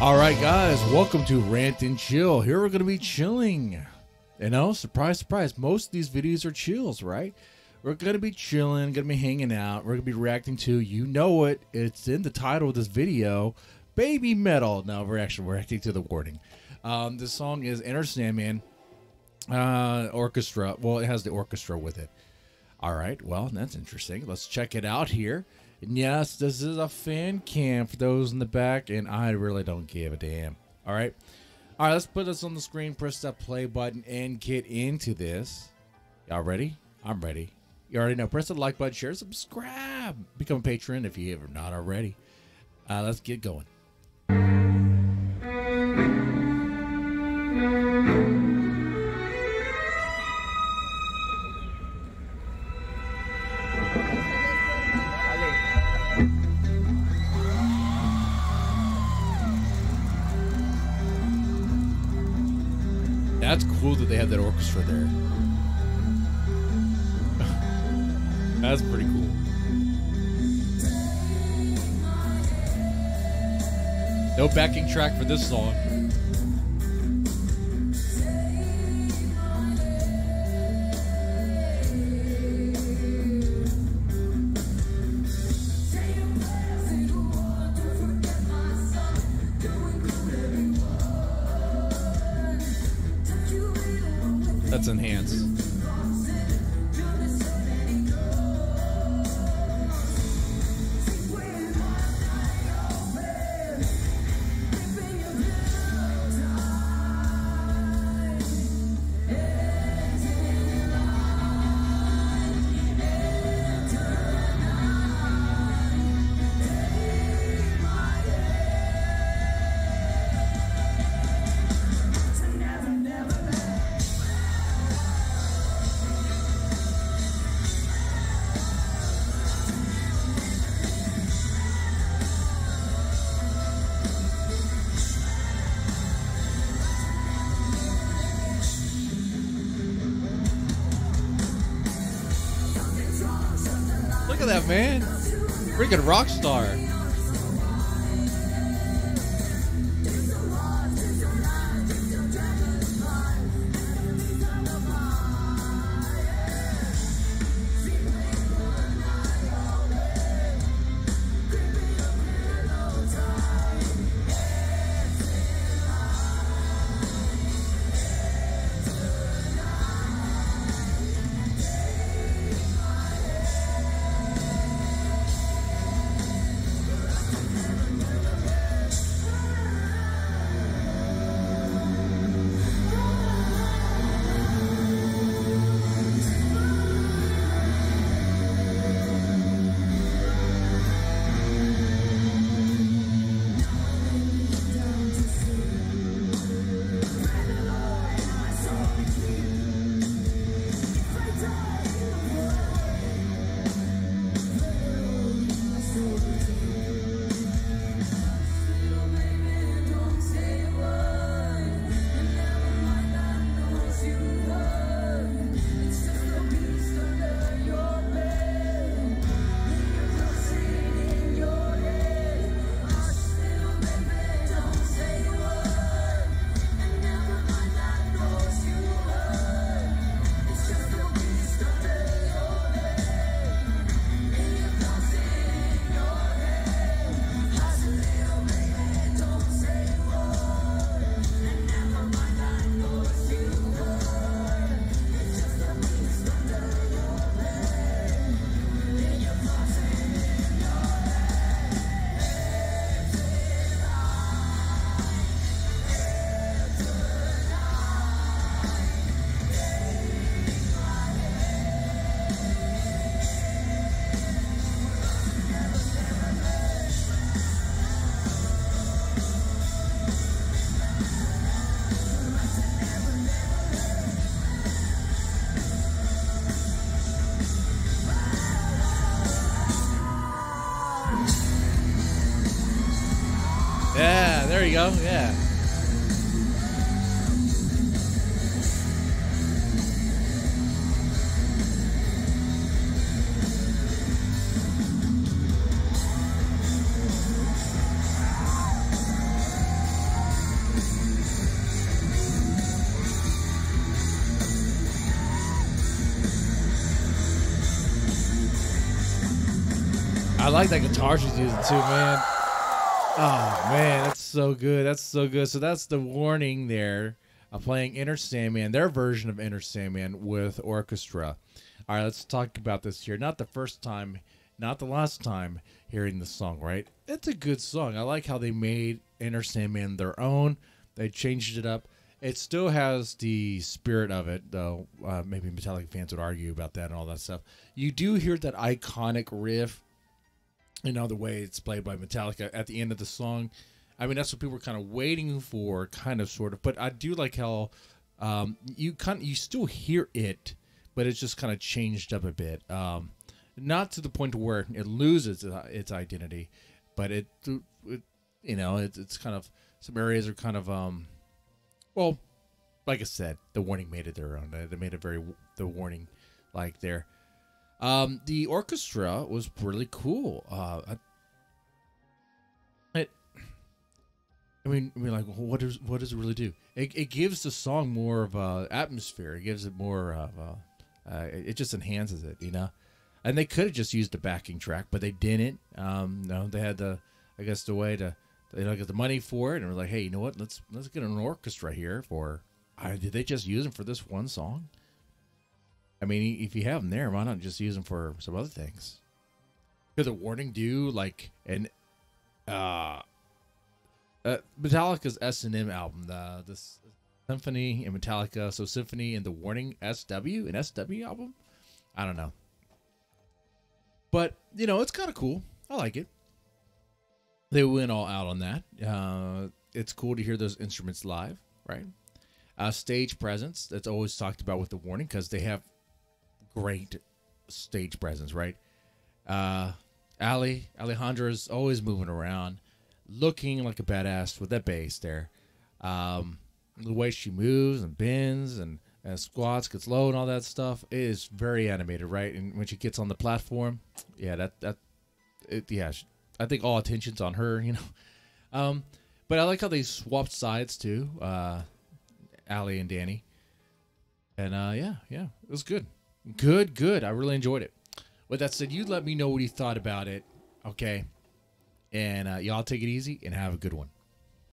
All right, guys, welcome to Rant and Chill. Here we're going to be chilling. You know, surprise, surprise. Most of these videos are chills, right? We're going to be chilling, going to be hanging out. We're going to be reacting to, you know it, it's in the title of this video, Babymetal. No, we're actually reacting to the warning. Um, this song is Enter Sandman uh, Orchestra. Well, it has the orchestra with it. All right, well, that's interesting. Let's check it out here. And yes, this is a fan cam for those in the back, and I really don't give a damn. All right. All right, let's put this on the screen, press that play button, and get into this. Y'all ready? I'm ready. You already know. Press the like button, share, subscribe, become a patron if you have not already. Uh, let's get going. That's cool that they have that orchestra there. That's pretty cool. No backing track for this song. That's enhanced. Look at that man. Freaking rock star. go. Yeah. I like that guitar she's using too, man. Oh man, so good. That's so good. So that's the warning there. of playing Enter Sandman, their version of Enter Sandman with orchestra. All right, let's talk about this here. Not the first time, not the last time hearing the song, right? It's a good song. I like how they made Enter Sandman their own. They changed it up. It still has the spirit of it, though. Uh, maybe Metallica fans would argue about that and all that stuff. You do hear that iconic riff you know the way it's played by Metallica at the end of the song. I mean, that's what people were kind of waiting for, kind of, sort of. But I do like how um, you kind you still hear it, but it's just kind of changed up a bit. Um, not to the point where it loses its identity, but it, it you know, it, it's kind of some areas are kind of um, well, like I said, the warning made it their own. They made it very the warning like there. Um, the orchestra was really cool. Uh, I mean, I mean, like, what does what does it really do? It, it gives the song more of a atmosphere. It gives it more of a, uh, it just enhances it, you know. And they could have just used a backing track, but they didn't. Um, no, they had the, I guess, the way to, they don't get the money for it, and we're like, hey, you know what? Let's let's get an orchestra here for. Uh, did they just use them for this one song? I mean, if you have them there, why not just use them for some other things? Could the warning do like an uh, uh Metallica's S and M album, the this Symphony and Metallica, so Symphony and the Warning SW an SW album? I don't know. But, you know, it's kind of cool. I like it. They went all out on that. Uh, it's cool to hear those instruments live, right? Uh, stage presence, that's always talked about with the warning because they have great stage presence, right? Uh, Ali Alejandra's always moving around, looking like a badass with that bass there. Um, the way she moves and bends and, and squats, gets low, and all that stuff is very animated, right? And when she gets on the platform, yeah, that that, it, yeah, I think all attention's on her, you know. Um, but I like how they swapped sides too, uh, Ali and Dany. And uh, yeah, yeah, it was good. Good, good. I really enjoyed it. With that said, you let me know what you thought about it. Okay. And uh, y'all take it easy and have a good one.